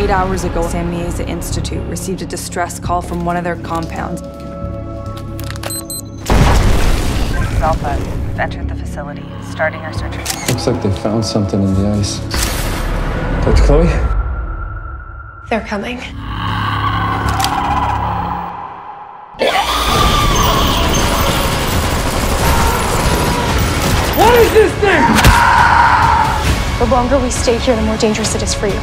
Eight hours ago, San Miesa Institute received a distress call from one of their compounds. Alpha. We've entered the facility, starting our search. Looks like they found something in the ice. Dr. Chloe? They're coming. What is this thing? The longer we stay here, the more dangerous it is for you.